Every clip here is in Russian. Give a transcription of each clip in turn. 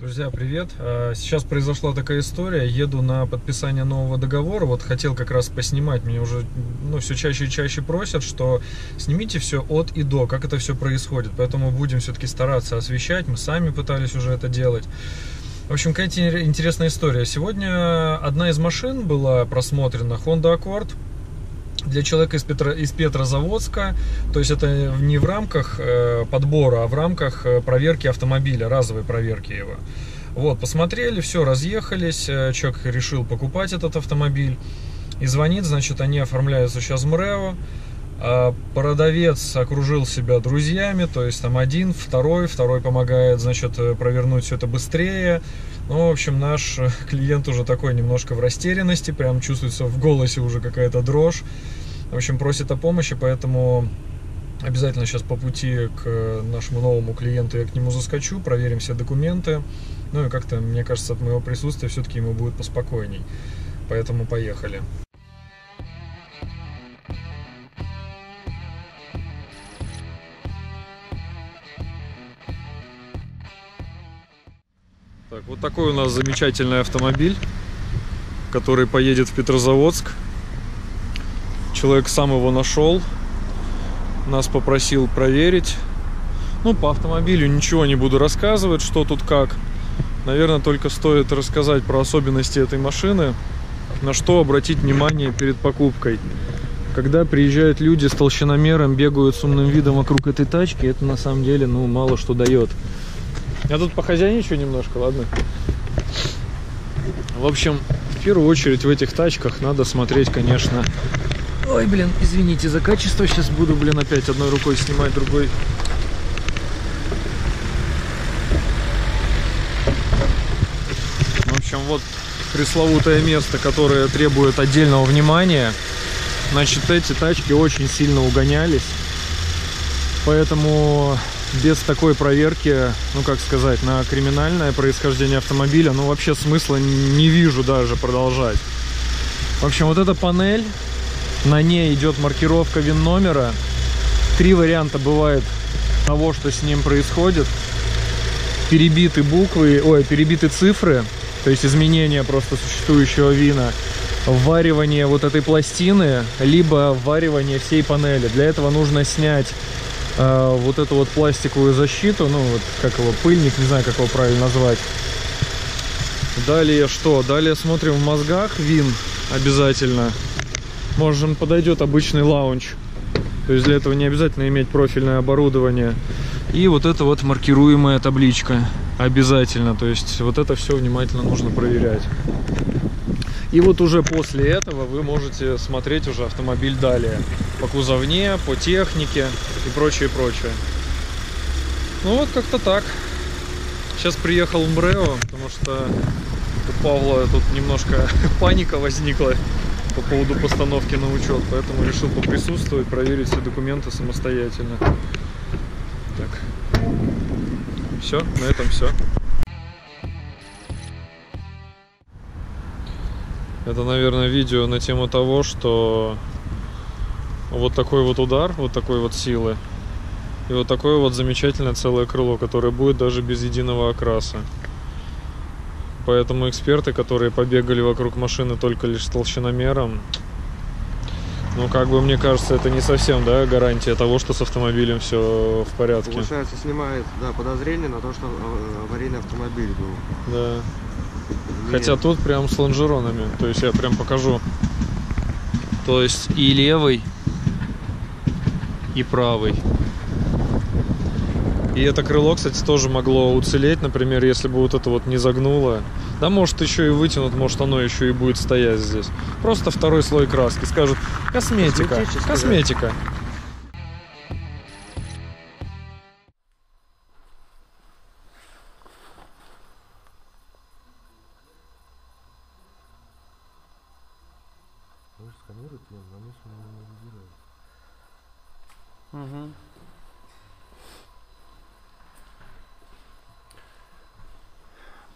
Друзья, привет! А, Сейчас произошла такая история. Еду на подписание нового договора. Вот хотел как раз поснимать. Меня уже ну, все чаще и чаще просят, что снимите все от и до, как это все происходит. Поэтому будем все-таки стараться освещать. Мы сами пытались уже это делать. В общем, какая интересная история. Сегодня одна из машин была просмотрена Honda Accord для человека из, Петро, из Петрозаводска, то есть это не в рамках э, подбора, а в рамках э, проверки автомобиля, разовой проверки его. Вот, посмотрели, все, разъехались, э, человек решил покупать этот автомобиль и звонит, значит, они оформляются сейчас МРЭО, а продавец окружил себя друзьями, то есть там один, второй, второй помогает, значит, провернуть все это быстрее. Ну, в общем, наш клиент уже такой немножко в растерянности, прям чувствуется в голосе уже какая-то дрожь. В общем, просит о помощи, поэтому обязательно сейчас по пути к нашему новому клиенту я к нему заскочу, проверим все документы. Ну и как-то, мне кажется, от моего присутствия все-таки ему будет поспокойней. Поэтому поехали. Так, вот такой у нас замечательный автомобиль, который поедет в Петрозаводск. Человек сам его нашел, нас попросил проверить. Ну, по автомобилю ничего не буду рассказывать, что тут как. Наверное, только стоит рассказать про особенности этой машины, на что обратить внимание перед покупкой. Когда приезжают люди с толщиномером, бегают с умным видом вокруг этой тачки, это на самом деле, ну, мало что дает. Я тут похозяйничаю немножко, ладно? В общем, в первую очередь в этих тачках надо смотреть, конечно... Ой, блин, извините за качество. Сейчас буду, блин, опять одной рукой снимать, другой... В общем, вот пресловутое место, которое требует отдельного внимания. Значит, эти тачки очень сильно угонялись. Поэтому без такой проверки, ну как сказать, на криминальное происхождение автомобиля, ну вообще смысла не вижу даже продолжать. В общем, вот эта панель, на ней идет маркировка ВИН номера. Три варианта бывает того, что с ним происходит. Перебиты буквы, ой, перебиты цифры, то есть изменение просто существующего вина вваривание вот этой пластины, либо вваривание всей панели. Для этого нужно снять э, вот эту вот пластиковую защиту, ну вот как его, пыльник, не знаю, как его правильно назвать. Далее что? Далее смотрим в мозгах вин обязательно. Можем подойдет обычный лаунч. То есть для этого не обязательно иметь профильное оборудование. И вот эта вот маркируемая табличка обязательно. То есть вот это все внимательно нужно проверять. И вот уже после этого вы можете смотреть уже автомобиль далее. По кузовне, по технике и прочее, прочее. Ну вот как-то так. Сейчас приехал МРЭО, потому что у Павла тут немножко паника возникла по поводу постановки на учет, поэтому решил поприсутствовать, проверить все документы самостоятельно. Так. Все, на этом все. Это, наверное, видео на тему того, что вот такой вот удар, вот такой вот силы, и вот такое вот замечательное целое крыло, которое будет даже без единого окраса. Поэтому эксперты, которые побегали вокруг машины только лишь с толщиномером, ну, как бы мне кажется, это не совсем, да, гарантия того, что с автомобилем все в порядке. Получается, снимает, да, подозрение на то, что э, аварийный автомобиль был. Да. Хотя тут прям с лонжеронами. То есть я прям покажу. То есть и левый, и правый. И это крыло, кстати, тоже могло уцелеть, например, если бы вот это вот не загнуло. Да, может, еще и вытянут, может, оно еще и будет стоять здесь. Просто второй слой краски. Скажут, косметика, косметика. сканирует. Угу.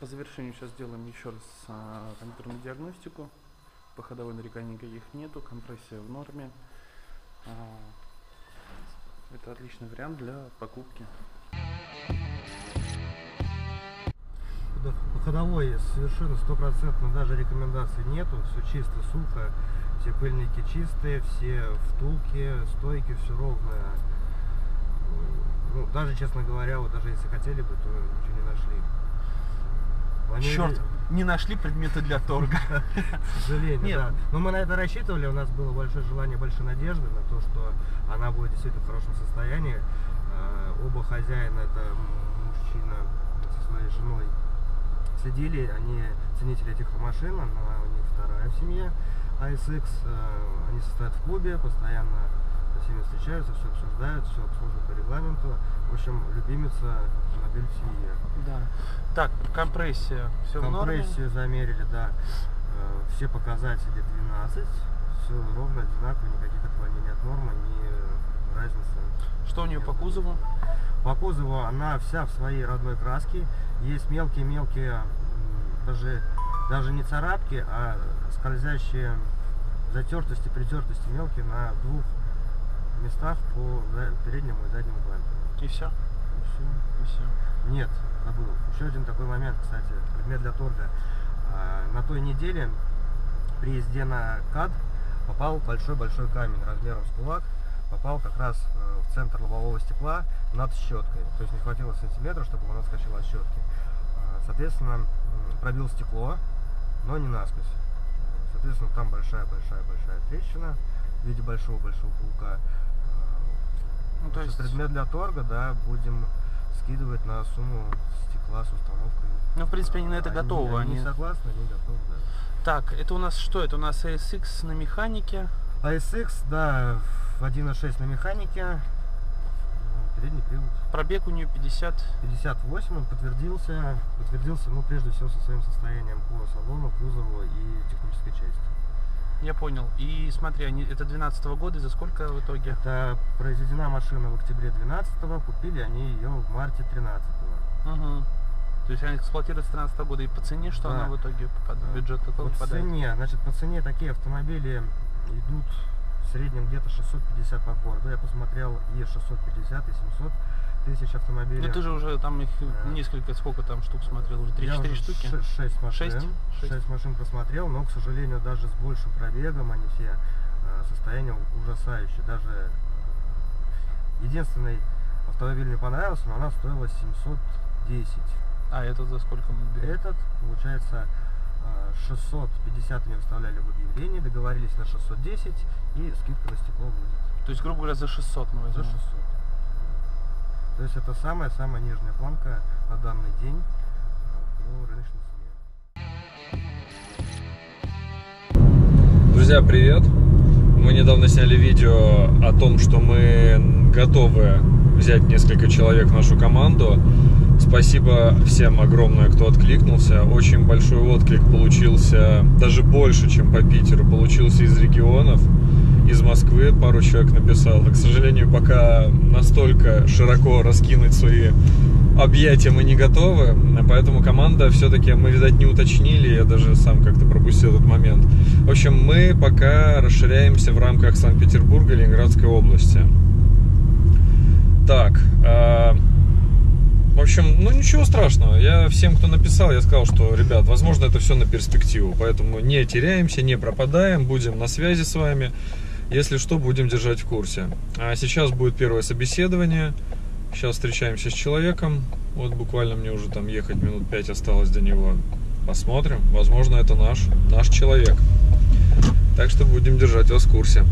По завершению сейчас сделаем еще раз а, компьютерную диагностику. По ходовой нареканий никаких нету, компрессия в норме. А, это отличный вариант для покупки. ходовой совершенно стопроцентно даже рекомендаций нету. Все чисто, сухо. Все пыльники чистые, все втулки, стойки, все ровное. Ну, даже, честно говоря, вот даже если хотели бы, то ничего не нашли. Планировали- Черт, не нашли предметы для торга. К сожалению, Нет. да. Но мы на это рассчитывали, у нас было большое желание, большие надежды на то, что она будет действительно в хорошем состоянии. Э, Оба хозяина, это мужчина со своей женой, следили, они ценители этих машин, она у них вторая в семье, ASX, э, они состоят в клубе, постоянно всеми встречаются, все обсуждают, все обслуживают по регламенту. В общем, любимица в семье. Да. Так, компрессия. Все в норме. Компрессию замерили, да. Э, Все показатели 12. Все ровно одинаково, никаких отклонений от нормы, ни разницы. Что у нее по кузову? По кузову она вся в своей родной краске. Есть мелкие-мелкие, даже, даже не царапки, а скользящие затертости, притертости мелкие на двух местах по переднему и заднему бамперу. И все. И всё. И все. Нет, забыл. Еще один такой момент, кстати, предмет для торга. А, На той неделе при езде на КАД попал большой-большой камень размером с кулак, попал как раз э, в центр лобового стекла над щеткой. То есть не хватило сантиметра, чтобы он отскочил от щетки. А, Соответственно, пробил стекло, но не насквозь. Соответственно, там большая-большая-большая трещина в виде большого-большого паука. Ну, то есть, предмет для торга, да, будем скидывать на сумму стекла с установкой. ну, в принципе, они на это готовы. Они, Они... согласны, они готовы, да. Так, это у нас что? Это у нас ASX на механике. ASX, да, в 1.6 на механике. М, Передний привод. Пробег у нее 50. 58 он подтвердился, подтвердился, ну, прежде всего, со своим состоянием по салону, кузову и технической части. Я понял. И смотри, они, это 12 года, и за сколько в итоге? Это произведена машина в октябре 12 купили они ее в марте 13 Угу. То есть она эксплуатируется с 13 года. И по цене, что Да. она в итоге попадает? Бюджет какой по попадает? цене, значит, по цене такие автомобили идут в среднем где-то 650 по городу. Я посмотрел и 650, и 700 тысяч автомобилей. Ну ты же уже там их Да. несколько, сколько там штук смотрел? Уже 3-4 штуки? 6 машин. Шесть? Шесть. 6 машин просмотрел, но, к сожалению, даже с большим пробегом они все э, состояние ужасающее. Даже э, единственный автомобиль мне понравился, но она стоила 710. А этот за сколько мы берем? Этот, получается, э, 650 они выставляли в объявлении, договорились на 610, и скидка на стекло будет То есть, грубо говоря, за 600 мы за возьмем. 600. То есть это самая-самая нижняя планка на данный день э, по рыночной цене. Друзья, привет! Мы недавно сняли видео о том, что мы готовы взять несколько человек в нашу команду. Спасибо всем огромное, кто откликнулся. Очень большой отклик получился, даже больше, чем по Питеру, получился из регионов. Из Москвы пару человек написало. К сожалению, пока настолько широко раскинуть свои объятия мы не готовы, поэтому команда все-таки, мы, видать, не уточнили, я даже сам как-то пропустил этот момент. В общем, мы пока расширяемся в рамках Санкт-Петербурга и Ленинградской области. Так, э, в общем, ну ничего страшного. Я всем, кто написал, я сказал, что, ребят, возможно, это все на перспективу. Поэтому не теряемся, не пропадаем, будем на связи с вами. Если что, будем держать в курсе. А сейчас будет первое собеседование. Сейчас встречаемся с человеком. Вот буквально мне уже там ехать минут 5 осталось до него. Посмотрим. Возможно, это наш, наш человек. Так что будем держать вас в курсе.